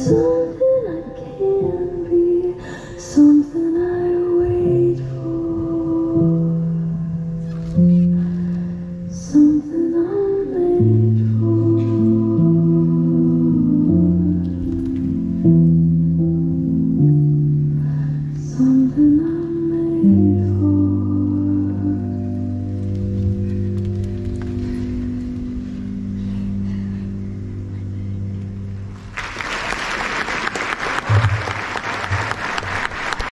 So.